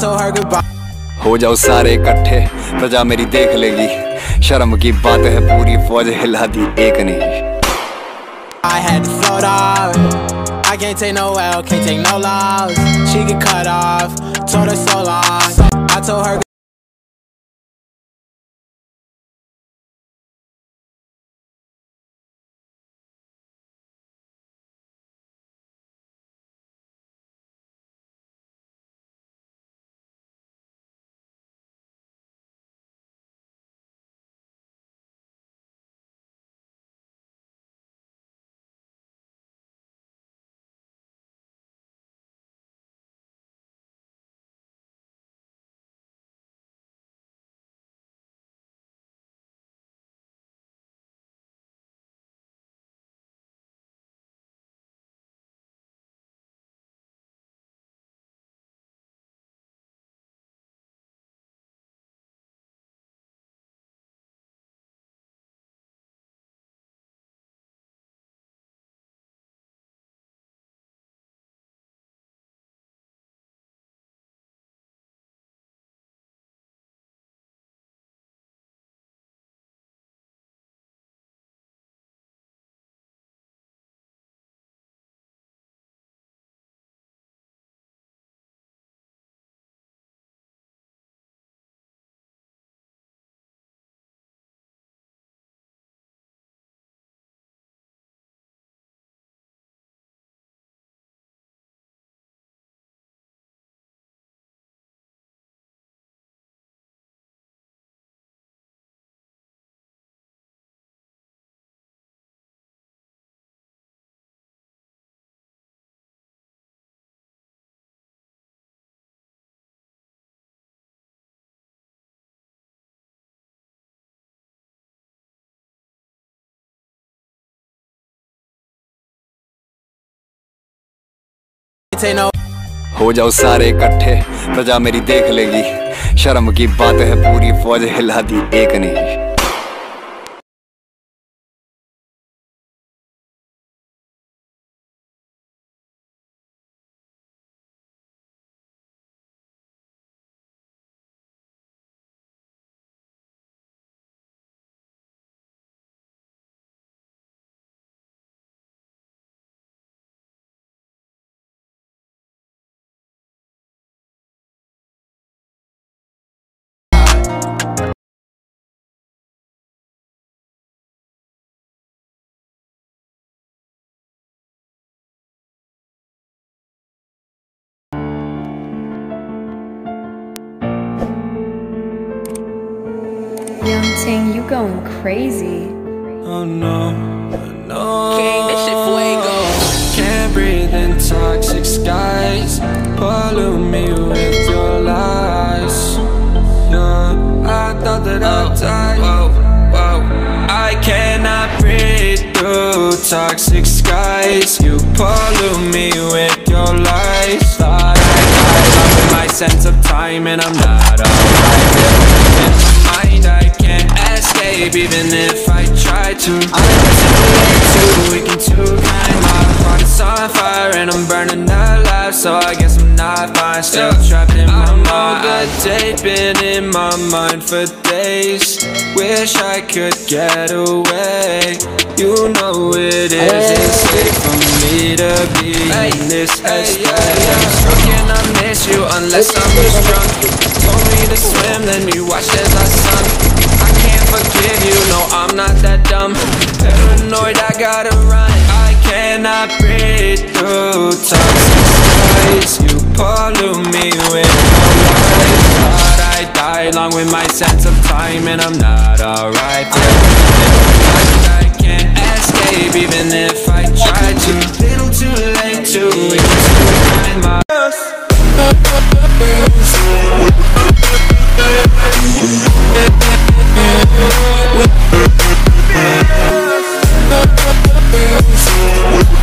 told her goodbye. हो जाओ सारे इकट्ठे प्रजा मेरी देख लेगी शर्म की बात है पूरी फौज हिला दी एक ने I had to float off. I can't take no L, can't take no loss. She get cut off, told her so long. I told her. Take no. हो जाओ सारे इकट्ठे, प्रजा मेरी देख लेगी शर्म की बात है, पूरी फौज हिला दी एक नहीं Young Ting, you going crazy. Oh no, no. King, that shit fuego. Can't breathe in toxic skies. Pollute me with your lies. Yeah, I thought that I'd oh, die. Whoa, whoa. I cannot breathe through toxic skies. You pollute me with your lies. Thought I died with my sense of time, and I'm not alright. Even if I try to. I'm too late, too weak and too kind. My heart is on fire, and I'm burning alive. So I guess I'm not fine, still trapped in my mind. The tape been in my mind for days. Wish I could get away. You know it isn't safe for me to be in this headspace. Can I miss you unless I'm just drunk? Told me to swim, then you watched as I sunk. Forgive you, no, I'm not that dumb. Paranoid, I gotta run. I cannot breathe through toxic. You pollute me with your lies. Thought I died along with my sense of time, and I'm not alright. I can't escape, even if I try to. Little too late to find my.